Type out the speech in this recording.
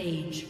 Rampage.